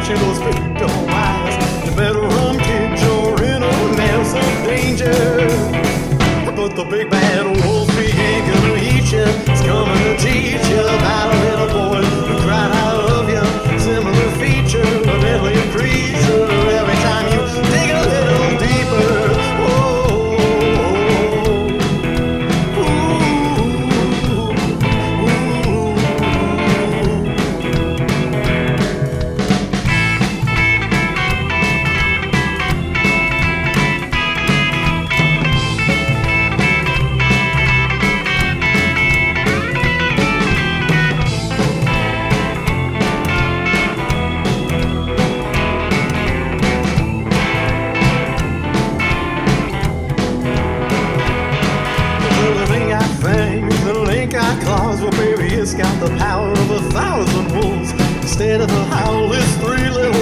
nationals, but don't claws. Well, baby, it's got the power of a thousand wolves. Instead of a howl, it's three little